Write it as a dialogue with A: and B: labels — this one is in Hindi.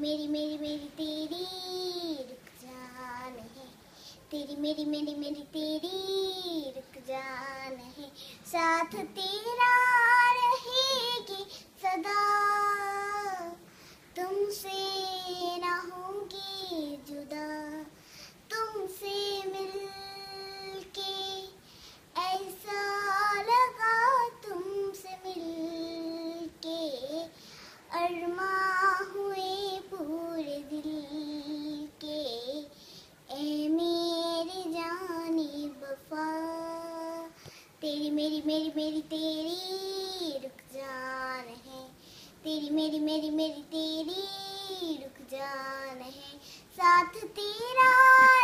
A: मेरी मेरी मेरी, तेरी रुक जान है। तेरी, मेरी मेरी मेरी, तेरी रुक जान है। साथ तेरा रहेगी सदा। तुमसे ना होगी जुदा। तेरी मेरी मेरी मेरी तेरी रुक जान है तेरी मेरी मेरी मेरी तेरी रुक जान है साथ तेरा